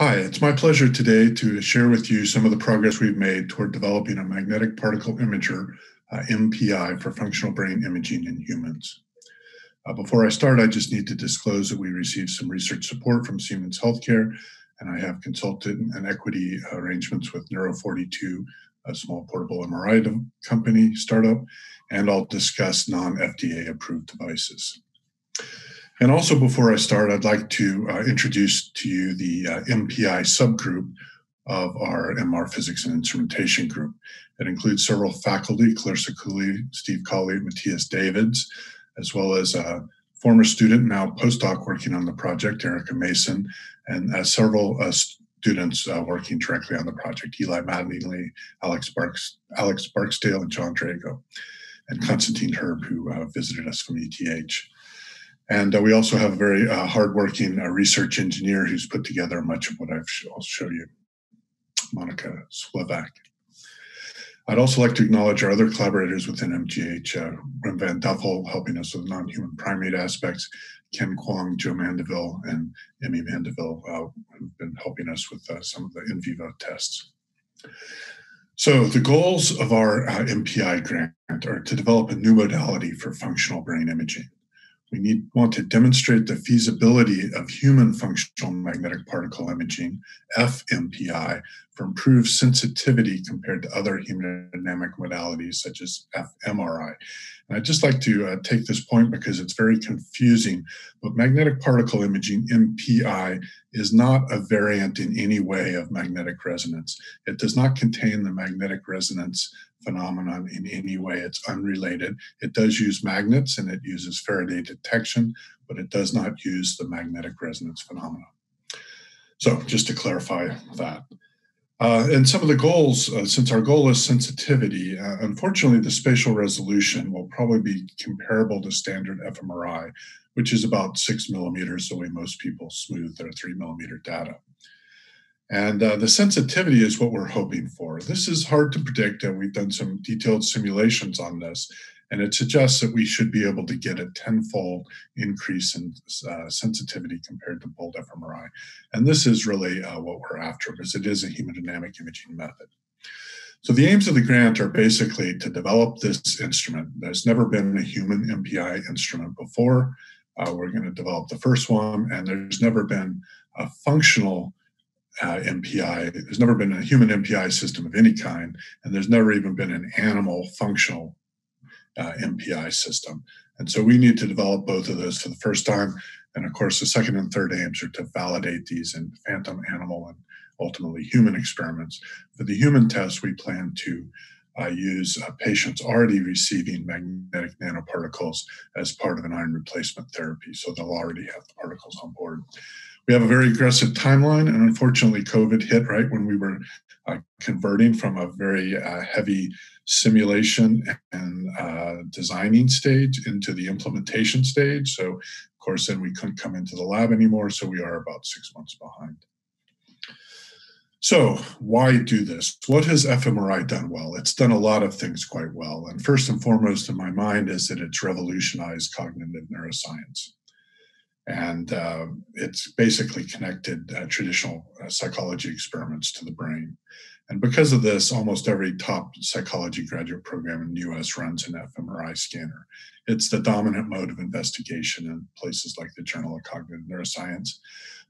Hi, it's my pleasure today to share with you some of the progress we've made toward developing a magnetic particle imager, uh, MPI, for functional brain imaging in humans. Uh, before I start, I just need to disclose that we received some research support from Siemens Healthcare, and I have consulted and equity arrangements with Neuro42, a small portable MRI company startup, and I'll discuss non FDA approved devices. And also, before I start, I'd like to uh, introduce to you the uh, MPI subgroup of our MR Physics and Instrumentation group. It includes several faculty, Clarissa Cooley, Steve Cauley, Matthias Davids, as well as a former student, now postdoc working on the project, Erica Mason, and uh, several uh, students uh, working directly on the project, Eli Mattingly, Alex, Barks, Alex Barksdale, and John Drago, and Constantine Herb, who uh, visited us from ETH. And uh, we also have a very uh, hardworking uh, research engineer who's put together much of what I've sh- I'll show you, Monica Sliwiak. I'd also like to acknowledge our other collaborators within MGH, uh, Wim Vanduffel, helping us with non-human primate aspects, Ken Kwong, Joe Mandeville, and Emmy Mandeville, uh, who've been helping us with uh, some of the in vivo tests. So the goals of our uh, MPI grant are to develop a new modality for functional brain imaging. We need, want to demonstrate the feasibility of human functional magnetic particle imaging, FMPI, for improved sensitivity compared to other hemodynamic modalities such as fMRI. I'd just like to uh, take this point because it's very confusing, but magnetic particle imaging, MPI, is not a variant in any way of magnetic resonance. It does not contain the magnetic resonance phenomenon in any way. It's unrelated. It does use magnets and it uses Faraday detection, but it does not use the magnetic resonance phenomenon. So, just to clarify that. Uh, and some of the goals, uh, since our goal is sensitivity, uh, unfortunately, the spatial resolution will probably be comparable to standard fMRI, which is about six millimeters, the way most people smooth their three millimeter data. And uh, the sensitivity is what we're hoping for. This is hard to predict, and we've done some detailed simulations on this. And it suggests that we should be able to get a tenfold increase in uh, sensitivity compared to bold fMRI. And this is really uh, what we're after because it is a hemodynamic imaging method. So the aims of the grant are basically to develop this instrument. There's never been a human MPI instrument before. Uh, we're going to develop the first one, and there's never been a functional uh, MPI. There's never been a human MPI system of any kind, and there's never even been an animal functional uh, MPI system. And so we need to develop both of those for the first time. And of course, the second and third aims are to validate these in phantom animal and ultimately human experiments. For the human test, we plan to uh, use uh, patients already receiving magnetic nanoparticles as part of an iron replacement therapy. So they'll already have the particles on board we have a very aggressive timeline, and unfortunately, COVID hit right when we were uh, converting from a very uh, heavy simulation and uh, designing stage into the implementation stage. So, of course, then we couldn't come into the lab anymore. So we are about six months behind. So, why do this? What has fMRI done well? It's done a lot of things quite well. And first and foremost, in my mind, is that it's revolutionized cognitive neuroscience and uh, it's basically connected uh, traditional uh, psychology experiments to the brain. And because of this, almost every top psychology graduate program in the US runs an fMRI scanner. It's the dominant mode of investigation in places like the Journal of Cognitive Neuroscience.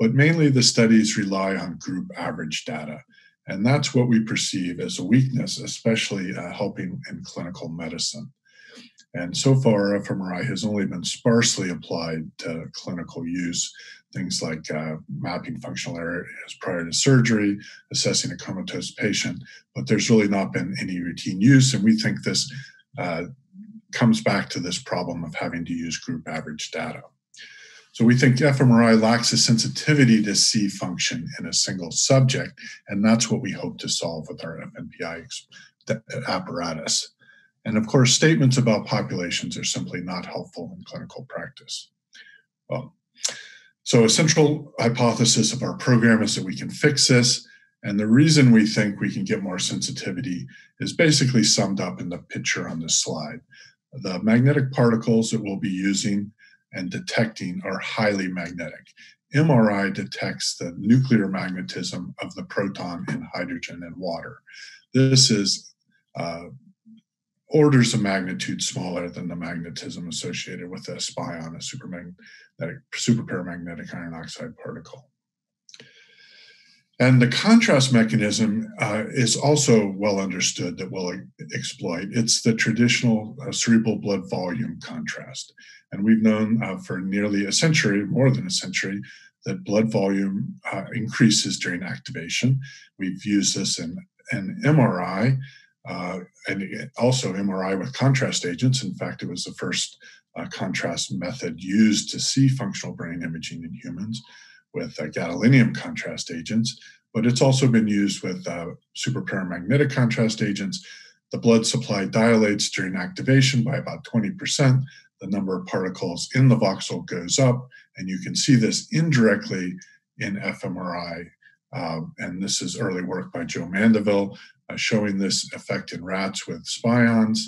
But mainly the studies rely on group average data. And that's what we perceive as a weakness, especially uh, helping in clinical medicine. And so far, fMRI has only been sparsely applied to clinical use, things like uh, mapping functional areas prior to surgery, assessing a comatose patient, but there's really not been any routine use. And we think this uh, comes back to this problem of having to use group average data. So we think fMRI lacks a sensitivity to see function in a single subject, and that's what we hope to solve with our FMPI apparatus. And of course, statements about populations are simply not helpful in clinical practice. Well, so a central hypothesis of our program is that we can fix this. And the reason we think we can get more sensitivity is basically summed up in the picture on this slide. The magnetic particles that we'll be using and detecting are highly magnetic. MRI detects the nuclear magnetism of the proton in hydrogen and water. This is uh, orders of magnitude smaller than the magnetism associated with a spion, a supermagnetic, superparamagnetic iron oxide particle. And the contrast mechanism uh, is also well understood that we'll exploit. It's the traditional uh, cerebral blood volume contrast. And we've known uh, for nearly a century, more than a century, that blood volume uh, increases during activation. We've used this in, in MRI uh, and also MRI with contrast agents. In fact, it was the first uh, contrast method used to see functional brain imaging in humans with uh, gadolinium contrast agents, but it's also been used with uh, superparamagnetic contrast agents. The blood supply dilates during activation by about 20%. The number of particles in the voxel goes up, and you can see this indirectly in fMRI. Um, and this is early work by Joe Mandeville uh, showing this effect in rats with spions.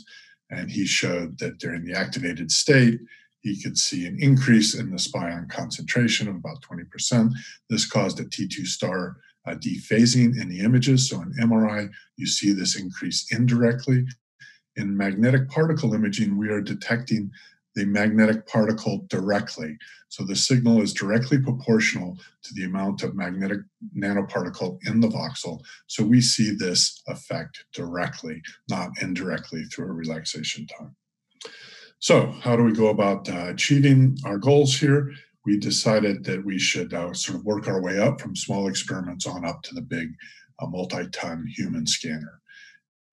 And he showed that during the activated state, he could see an increase in the spion concentration of about 20%. This caused a T2 star uh, dephasing in the images. So in MRI, you see this increase indirectly. In magnetic particle imaging, we are detecting the magnetic particle directly. So the signal is directly proportional to the amount of magnetic nanoparticle in the voxel. So we see this effect directly, not indirectly through a relaxation time. So, how do we go about uh, achieving our goals here? We decided that we should uh, sort of work our way up from small experiments on up to the big uh, multi ton human scanner.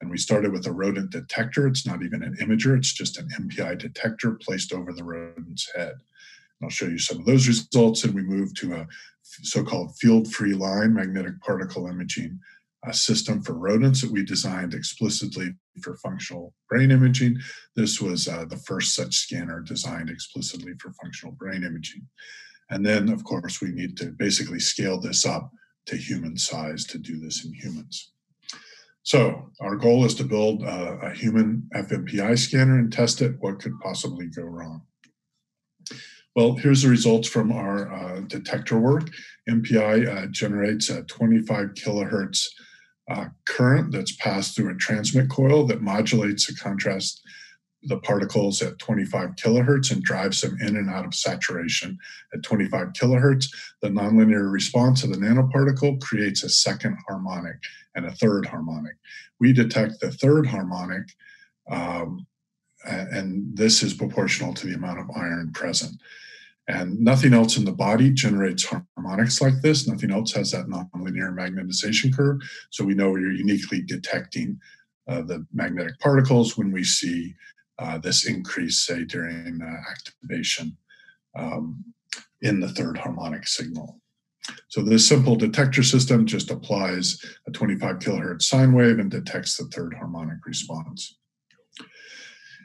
And we started with a rodent detector. It's not even an imager, it's just an MPI detector placed over the rodent's head. And I'll show you some of those results. And we moved to a so called field free line magnetic particle imaging a system for rodents that we designed explicitly for functional brain imaging. This was uh, the first such scanner designed explicitly for functional brain imaging. And then, of course, we need to basically scale this up to human size to do this in humans. So, our goal is to build a, a human FMPI scanner and test it. What could possibly go wrong? Well, here's the results from our uh, detector work. MPI uh, generates a 25 kilohertz uh, current that's passed through a transmit coil that modulates the contrast the particles at 25 kilohertz and drives them in and out of saturation at 25 kilohertz. The nonlinear response of the nanoparticle creates a second harmonic and a third harmonic. We detect the third harmonic, um, and this is proportional to the amount of iron present. And nothing else in the body generates harmonics like this. Nothing else has that nonlinear magnetization curve. So we know we're uniquely detecting uh, the magnetic particles when we see uh, this increase, say, during uh, activation um, in the third harmonic signal. So this simple detector system just applies a 25 kilohertz sine wave and detects the third harmonic response.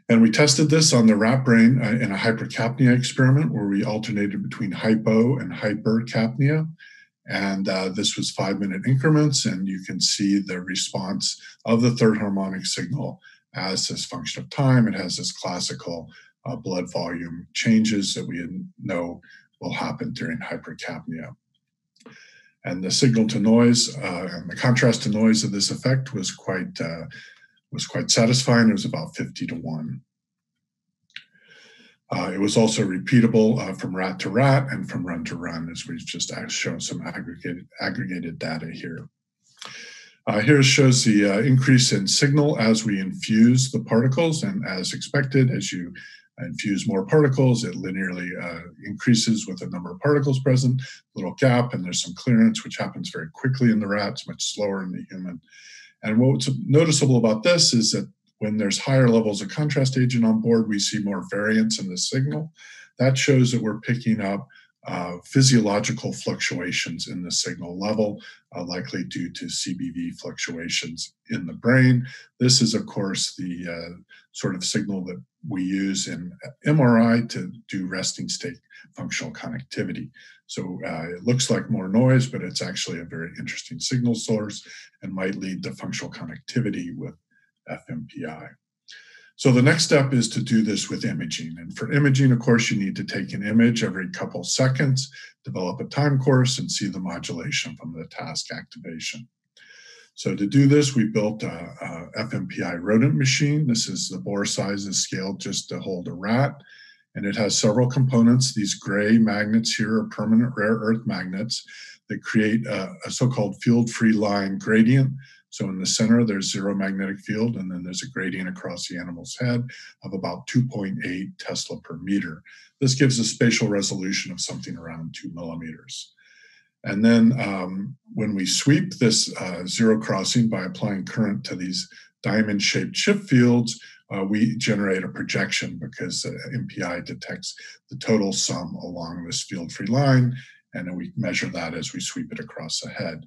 And we tested this on the rat brain uh, in a hypercapnia experiment where we alternated between hypo and hypercapnia. And uh, this was five minute increments, and you can see the response of the third harmonic signal as this function of time. It has this classical uh, blood volume changes that we know will happen during hypercapnia. And the signal to noise uh, and the contrast to noise of this effect was quite uh, was quite satisfying. It was about 50 to 1. Uh, it was also repeatable uh, from rat to rat and from run to run, as we've just shown some aggregated, aggregated data here. Uh, here shows the uh, increase in signal as we infuse the particles, and as expected, as you infuse more particles, it linearly uh, increases with the number of particles present, little gap, and there's some clearance, which happens very quickly in the rats, much slower in the human. And what's noticeable about this is that when there's higher levels of contrast agent on board, we see more variance in the signal. That shows that we're picking up uh, physiological fluctuations in the signal level, uh, likely due to CBV fluctuations in the brain. This is, of course, the uh, sort of signal that we use in MRI to do resting state functional connectivity. So uh, it looks like more noise, but it's actually a very interesting signal source and might lead to functional connectivity with FMPI. So the next step is to do this with imaging. And for imaging, of course, you need to take an image every couple seconds, develop a time course, and see the modulation from the task activation. So to do this, we built a, a FMPI rodent machine. This is the bore size is scaled just to hold a rat. And it has several components. These gray magnets here are permanent rare earth magnets that create a, a so-called field-free line gradient so in the center, there's zero magnetic field, and then there's a gradient across the animal's head of about 2.8 Tesla per meter. This gives a spatial resolution of something around two millimeters. And then um, when we sweep this uh, zero crossing by applying current to these diamond shaped shift fields, uh, we generate a projection because uh, MPI detects the total sum along this field free line. And then we measure that as we sweep it across the head.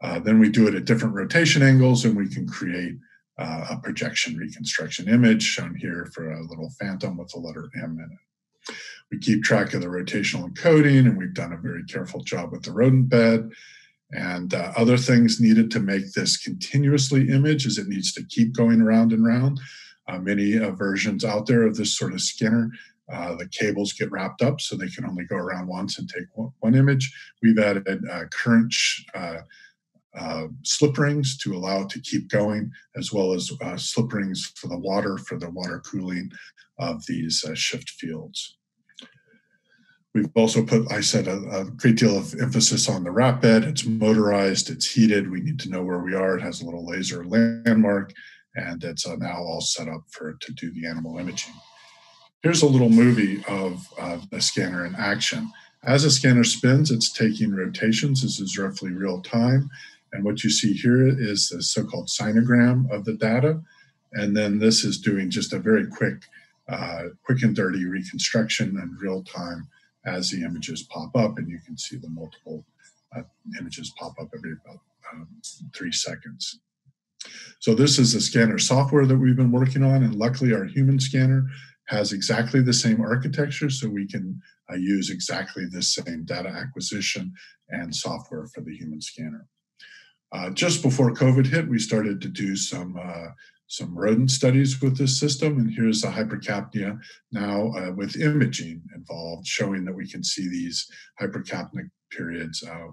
Uh, then we do it at different rotation angles and we can create uh, a projection reconstruction image shown here for a little phantom with the letter M in it. We keep track of the rotational encoding and we've done a very careful job with the rodent bed. And uh, other things needed to make this continuously image is it needs to keep going around and around. Uh, many uh, versions out there of this sort of scanner uh, the cables get wrapped up so they can only go around once and take one, one image. We've added uh, current uh, uh, slip rings to allow it to keep going, as well as uh, slip rings for the water, for the water cooling of these uh, shift fields. We've also put, I said, a, a, great deal of emphasis on the rat bed. It's motorized, it's heated. We need to know where we are. It has a little laser landmark, and it's now all set up for to do the animal imaging. Here's a little movie of uh, the scanner in action. As a scanner spins, it's taking rotations. This is roughly real time. And what you see here is the so-called sinogram of the data. And then this is doing just a very quick, uh, quick and dirty reconstruction in real time as the images pop up. And you can see the multiple uh, images pop up every about um, three seconds. So this is the scanner software that we've been working on. And luckily our human scanner has exactly the same architecture. So we can uh, use exactly the same data acquisition and software for the human scanner. Uh, just before COVID hit, we started to do some uh, some rodent studies with this system, and here's a hypercapnia now uh, with imaging involved, showing that we can see these hypercapnic periods uh,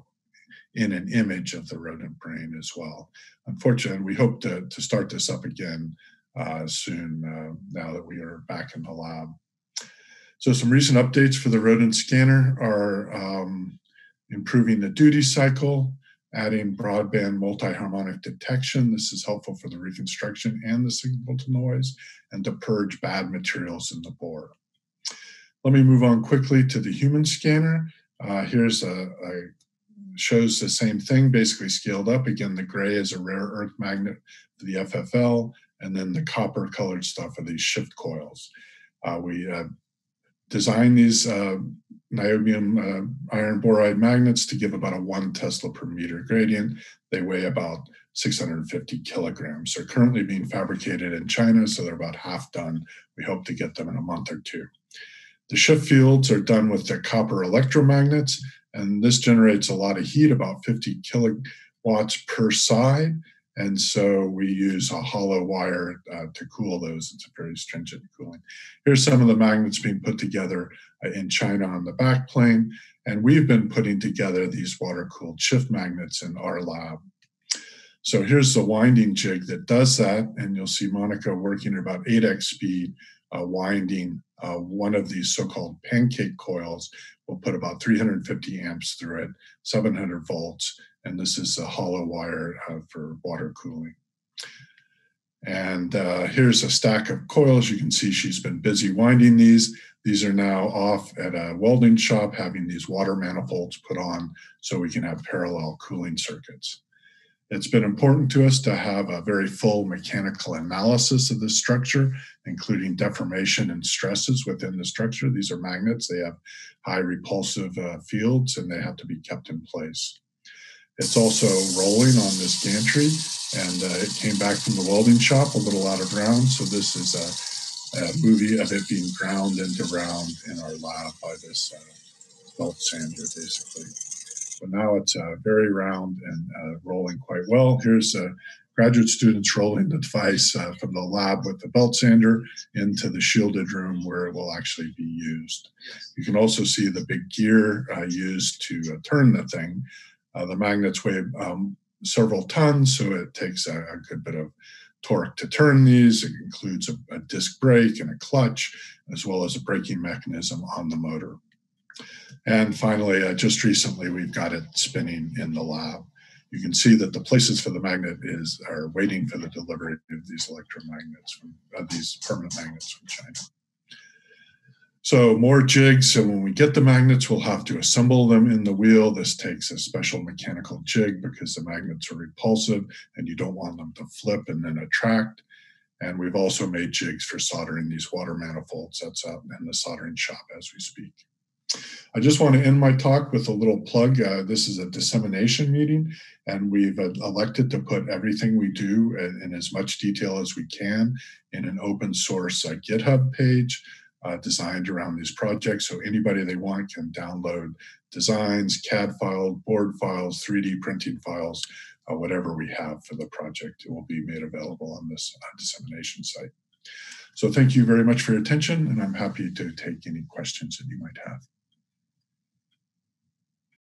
in an image of the rodent brain as well. Unfortunately, we hope to, to start this up again uh, soon uh, now that we are back in the lab. So some recent updates for the rodent scanner are um, improving the duty cycle, adding broadband multi-harmonic detection. This is helpful for the reconstruction and the signal to noise and to purge bad materials in the bore. Let me move on quickly to the human scanner. Uh, here's a, a, shows the same thing, basically scaled up. Again, the gray is a rare earth magnet for the FFL, and then the copper colored stuff are these shift coils. Uh, we uh, design these uh, neodymium uh, iron boride magnets to give about a one Tesla per meter gradient. They weigh about 650 kilograms. They're currently being fabricated in China, so they're about half done. We hope to get them in a month or two. The shift fields are done with the copper electromagnets, and this generates a lot of heat, about 50 kilowatts per side. And so we use a hollow wire uh, to cool those. It's a very stringent cooling. Here's some of the magnets being put together in China on the back plane. And we've been putting together these water cooled shift magnets in our lab. So here's the winding jig that does that. And you'll see Monica working at about 8x speed, uh, winding uh, one of these so called pancake coils. We'll put about 350 amps through it, 700 volts and this is a hollow wire uh, for water cooling. And uh, here's a stack of coils. You can see she's been busy winding these. These are now off at a welding shop having these water manifolds put on so we can have parallel cooling circuits. It's been important to us to have a very full mechanical analysis of the structure, including deformation and stresses within the structure. These are magnets. They have high repulsive uh, fields and they have to be kept in place. It's also rolling on this gantry, and uh, it came back from the welding shop a little out of round. So this is a, a movie of it being ground into round in our lab by this uh, belt sander, basically. But now it's uh, very round and uh, rolling quite well. Here's a graduate students rolling the device uh, from the lab with the belt sander into the shielded room where it will actually be used. You can also see the big gear uh, used to uh, turn the thing. Uh, the magnets weigh um, several tons, so it takes a, a, good bit of torque to turn these. It includes a, a disc brake and a clutch, as well as a braking mechanism on the motor. And finally, uh, just recently, we've got it spinning in the lab you can see that the places for the magnet is are waiting for the delivery of these electromagnets from uh, these permanent magnets from China. So more jigs. and when we get the magnets, we'll have to assemble them in the wheel. This takes a special mechanical jig because the magnets are repulsive and you don't want them to flip and then attract. And we've also made jigs for soldering these water manifolds. That's out in the soldering shop as we speak. I just want to end my talk with a little plug. Uh, this is a dissemination meeting, and we've uh, elected to put everything we do in, in, as much detail as we can in an open source uh, GitHub page uh, designed around these projects. So anybody they want can download designs, CAD files, board files, 3D printing files, uh, whatever we have for the project. It will be made available on this uh, dissemination site. So thank you very much for your attention, and I'm happy to take any questions that you might have.